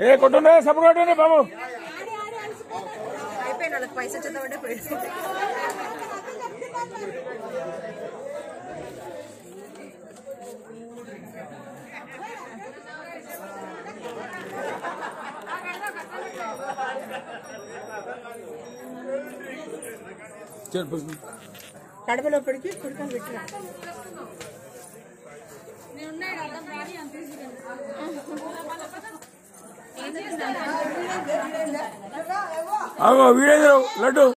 ഏ കൊണ്ടുവന്നേ സപ്പോർട്ട് തന്നെ പാമോ പൈസ ചെന്നവിടെ പോയി ചെറുപ്പം కడపలో పెడికి కుడికలు పెట్టినా వీడేంద్ర లడ్డు